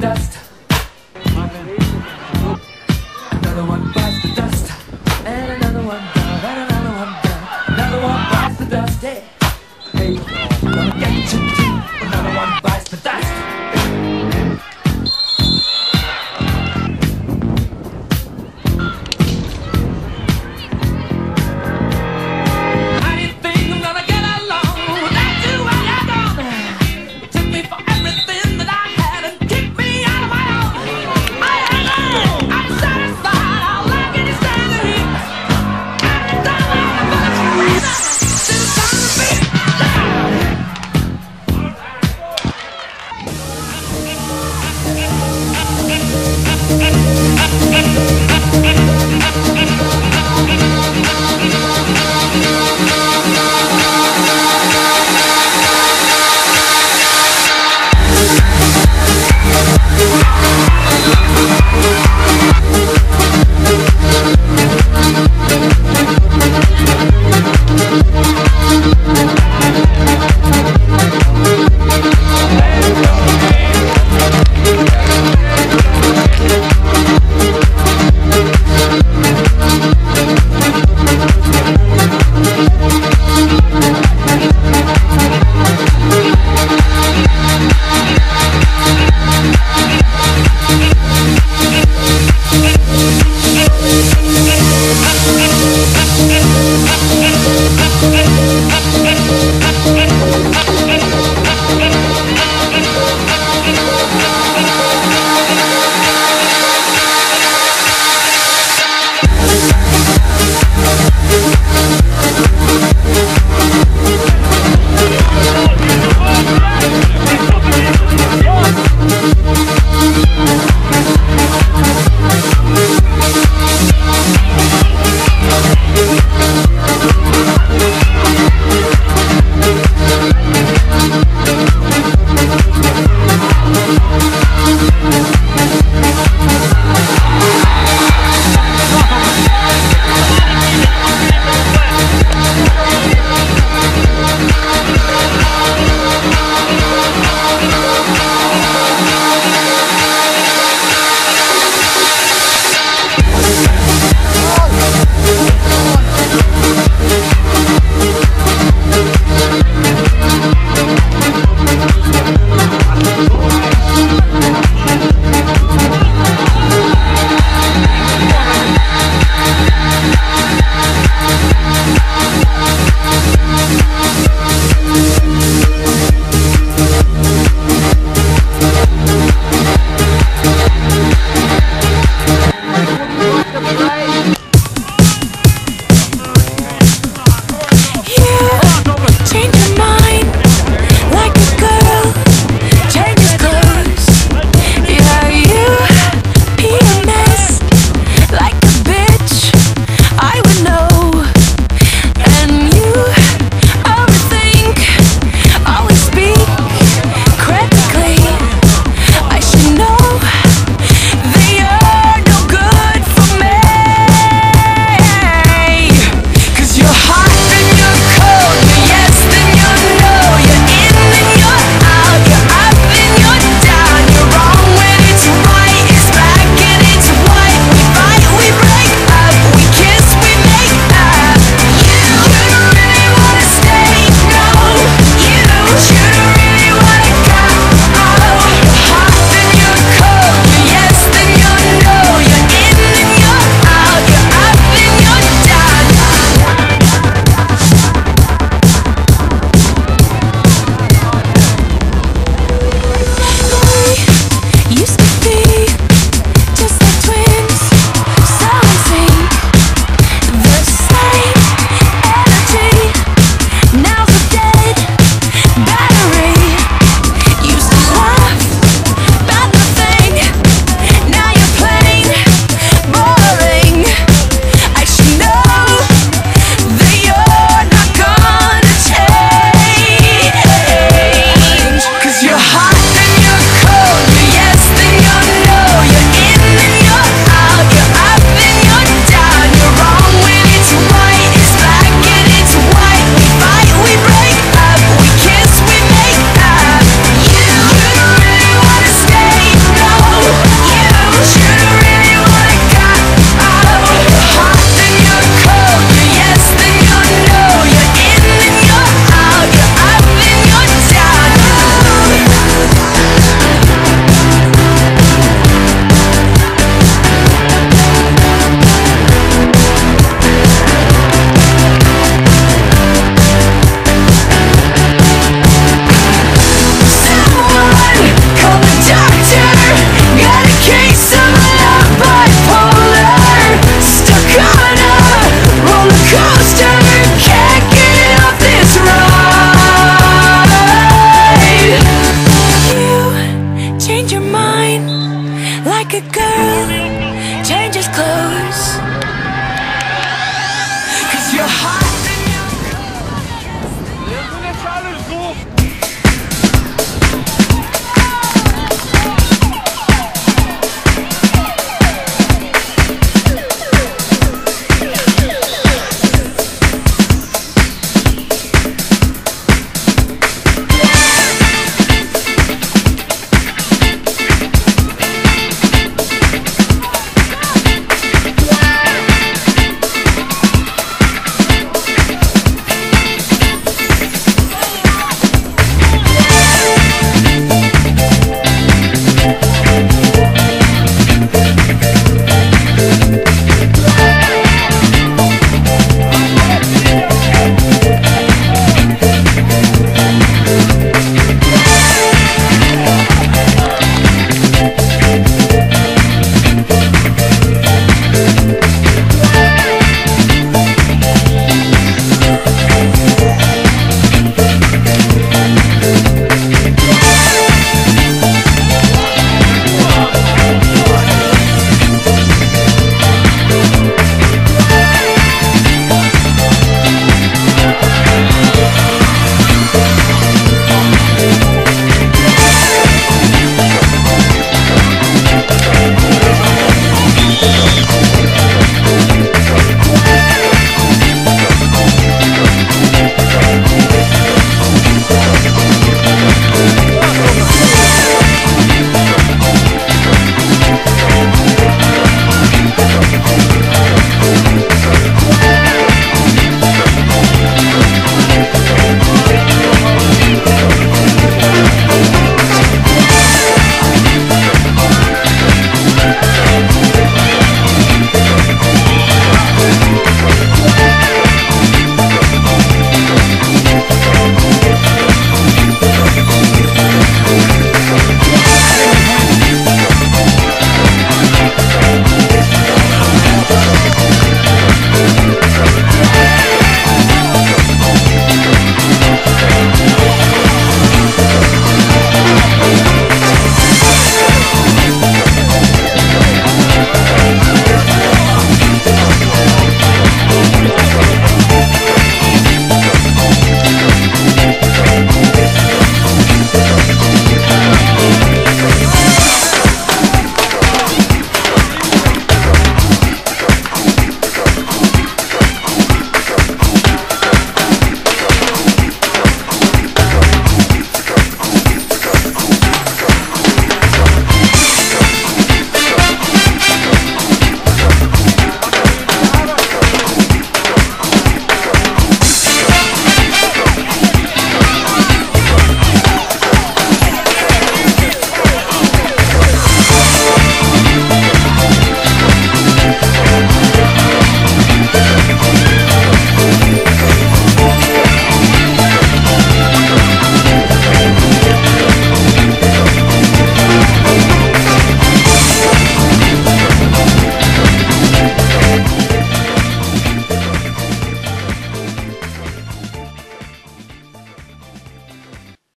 dust.